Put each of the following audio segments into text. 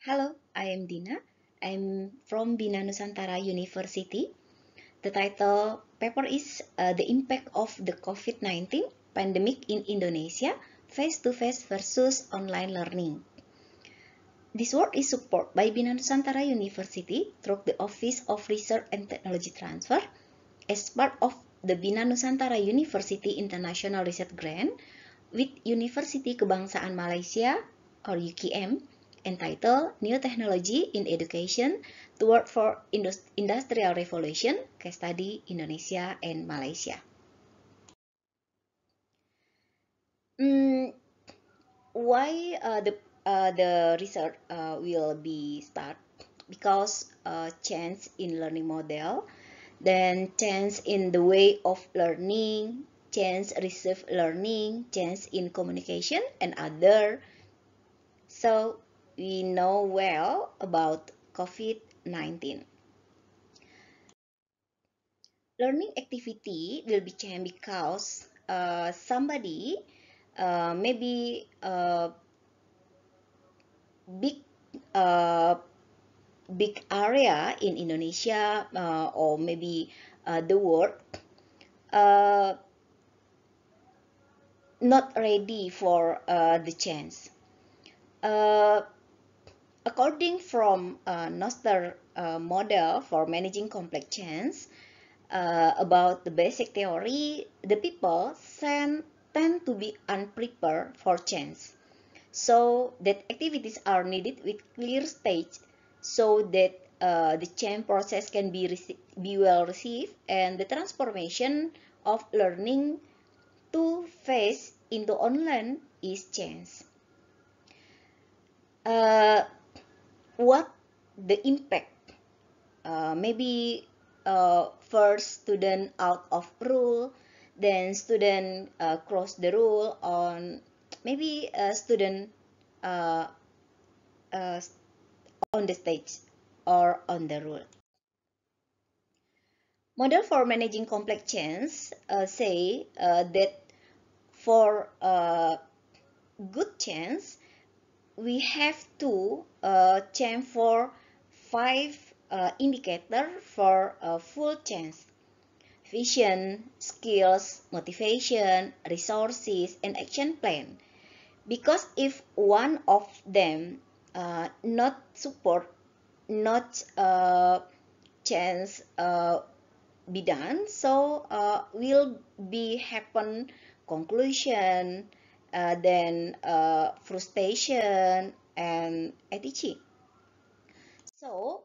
Hello, I am Dina. I'm from Bina Nusantara University. The title paper is uh, The Impact of the COVID-19 Pandemic in Indonesia, Face-to-Face versus Online Learning. This work is supported by Bina Nusantara University through the Office of Research and Technology Transfer as part of the Bina Nusantara University International Research Grant with University Kebangsaan Malaysia or UKM entitled New Technology in Education Toward for Industrial Revolution, Case Study Indonesia and Malaysia. Mm, why uh, the uh, the research uh, will be start? Because uh, change in learning model, then change in the way of learning, change receive learning, change in communication and other. So we know well about COVID-19. Learning activity will be changed because uh, somebody uh, maybe uh, big uh, big area in Indonesia uh, or maybe uh, the world uh, not ready for uh, the chance. Uh, according from uh, Knoster uh, model for managing complex change uh, about the basic theory, the people tend, tend to be unprepared for change. So that activities are needed with clear stage so that uh, the change process can be, be well received and the transformation of learning to face into online is change. Uh, what the impact? Uh, maybe uh, first student out of rule, then student uh, cross the rule on maybe a student uh, uh, on the stage or on the rule. Model for managing complex change uh, say uh, that for uh, good chance, we have to uh, change for five uh, indicator for a full change. Vision, skills, motivation, resources, and action plan. Because if one of them uh, not support, not uh, chance uh, be done, so uh, will be happen conclusion, uh, then uh, frustration and etc. So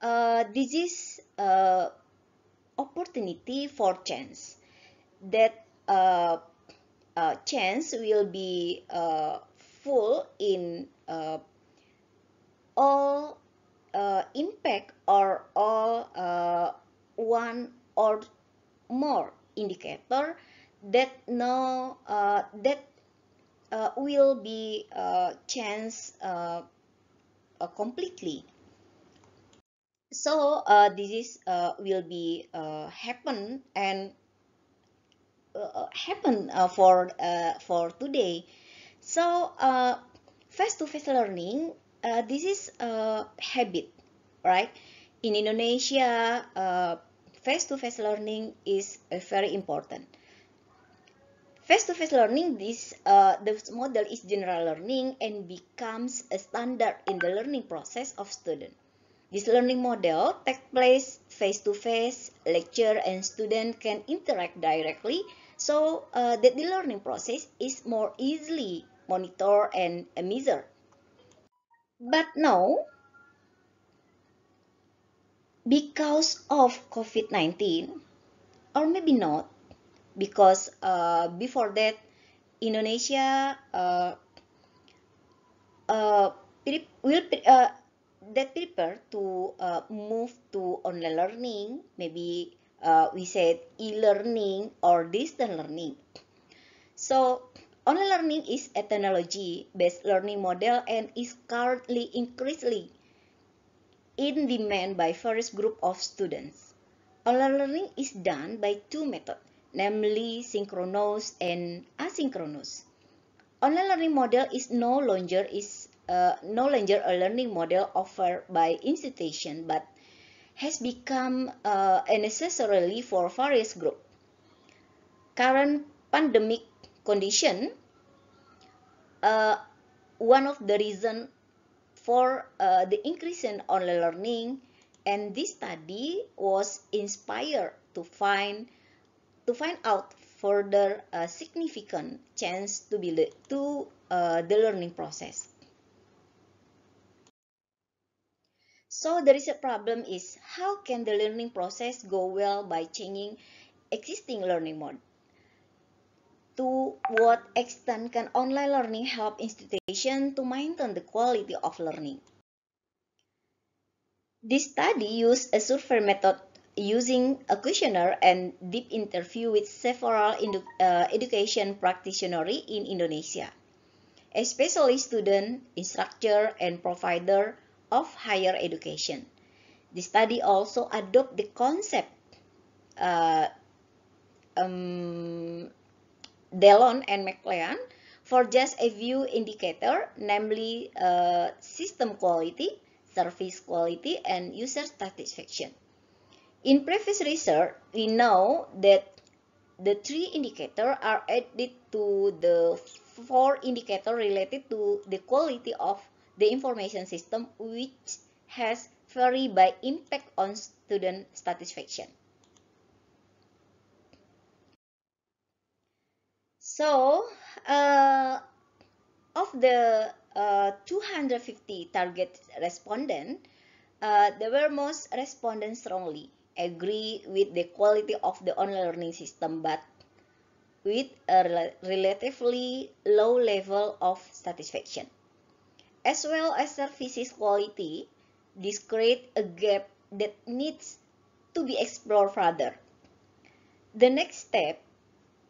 uh, this is uh, opportunity for chance that uh, uh, chance will be uh, full in uh, all impact or all one or more indicator that no that uh, will be uh, chance uh, uh, completely. So uh, this is uh, will be happen and happen for for today. So face-to-face learning this is a habit, right? In Indonesia, face-to-face learning is very important. Face-to-face learning, this uh, the model is general learning and becomes a standard in the learning process of student. This learning model takes place face-to-face, lecture and student can interact directly so uh, that the learning process is more easily monitored and measured. But now, because of COVID-19, or maybe not, because uh, before that, Indonesia uh, uh, will uh, that prepare to uh, move to online learning. Maybe uh, we said e-learning or distance learning. So online learning is a technology-based learning model and is currently increasingly in demand by various group of students. Online learning is done by two methods, namely synchronous and asynchronous. Online learning model is no longer is uh, no longer a learning model offered by institution, but has become uh, unnecessarily for various groups. Current pandemic condition, uh, one of the reason for uh, the increase in online learning and this study was inspired to find to find out further uh, significant change to be to uh, the learning process. So there is a problem is how can the learning process go well by changing existing learning mode? To what extent can online learning help institutions to maintain the quality of learning? This study used a survey method using a questionnaire and deep interview with several uh, education practitioners in Indonesia, especially students, instructors, and provider of higher education. The study also adopt the concept uh, um, DeLone and McLean for just a few indicator, namely uh, system quality, service quality, and user satisfaction. In previous research, we know that the three indicators are added to the four indicators related to the quality of the information system which has vary by impact on student satisfaction. So, uh, of the uh, 250 target respondents, uh, there were most respondents strongly agree with the quality of the online learning system but with a relatively low level of satisfaction. As well as services quality, this creates a gap that needs to be explored further. The next step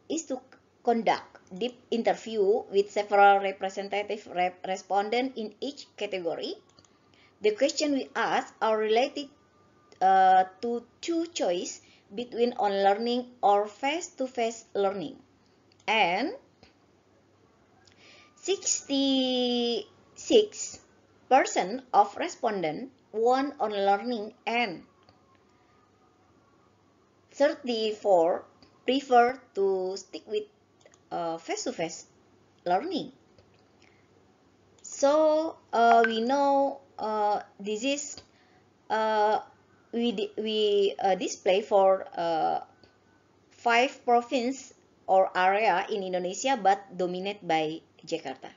is to conduct deep interview with several representative rep respondents in each category. The questions we ask are related uh, to two choice between on learning or face-to-face -face learning. And 66 percent of respondents want on learning and 34 prefer to stick with uh, face-to-face -face learning. So uh, we know uh, this is uh, we, we uh, display for uh, five province or area in Indonesia but dominated by Jakarta.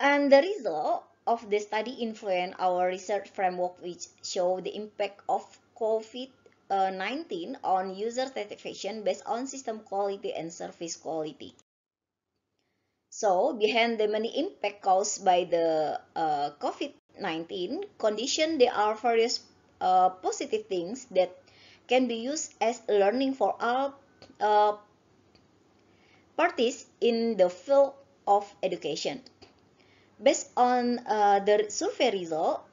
And the result of the study influence our research framework which show the impact of COVID-19 on user satisfaction based on system quality and service quality. So, behind the many impact caused by the uh, COVID 19 condition there are various uh, positive things that can be used as learning for all uh, parties in the field of education. Based on uh, the survey result,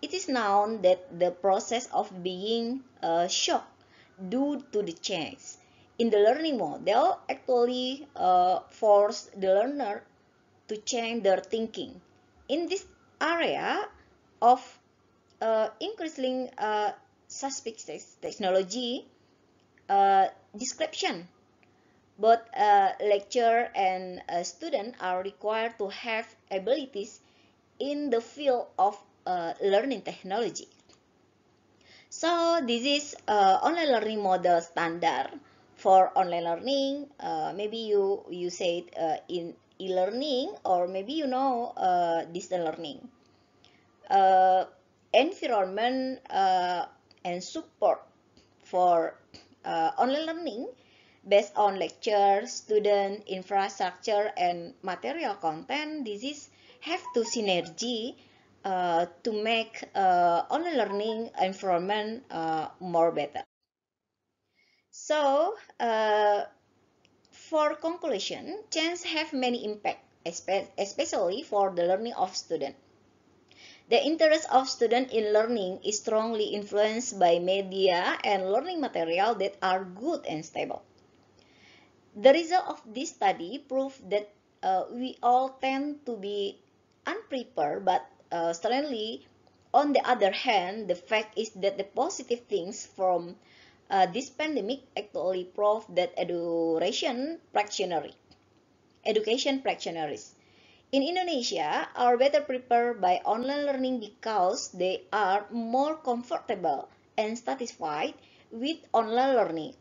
it is known that the process of being uh, shocked due to the change in the learning model actually uh, force the learner to change their thinking. In this area of uh, increasing uh, suspicious technology uh, description. Both uh, lecturer and uh, student are required to have abilities in the field of uh, learning technology. So this is uh, online learning model standard for online learning. Uh, maybe you you say it uh, in e-learning or maybe you know uh, distance learning. Uh, environment uh, and support for uh, online learning based on lecture, student, infrastructure, and material content. This is have to synergy uh, to make uh, online learning environment uh, more better. So, for conclusion, change have many impact, especially for the learning of student. The interest of students in learning is strongly influenced by media and learning material that are good and stable. The result of this study proved that uh, we all tend to be unprepared, but uh, certainly, on the other hand, the fact is that the positive things from uh, this pandemic actually prove that education practitioners, education practitioners in Indonesia are better prepared by online learning because they are more comfortable and satisfied with online learning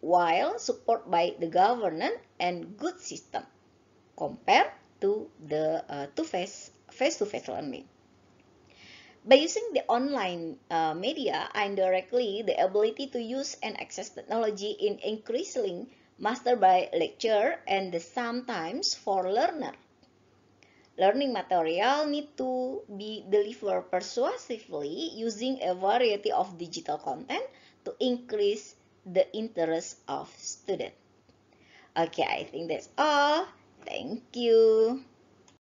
while supported by the government and good system compared to the uh, to face face-to-face learning. By using the online uh, media indirectly, the ability to use and access technology in increasingly mastered by lecture and the sometimes for learner Learning material need to be delivered persuasively using a variety of digital content to increase the interest of students. Okay, I think that's all. Thank you.